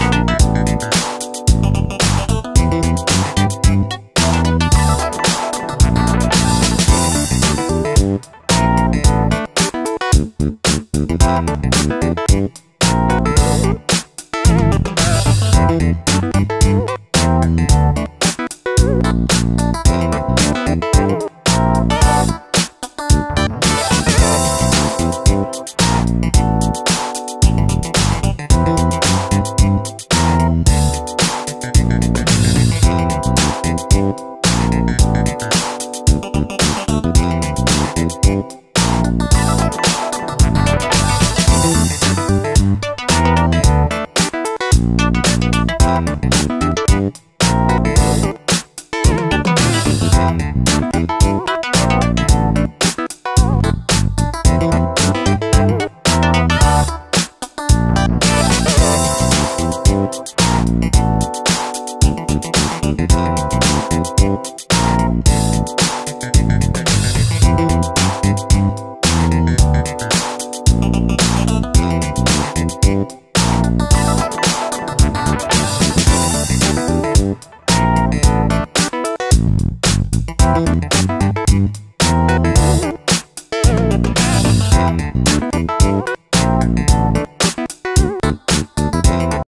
you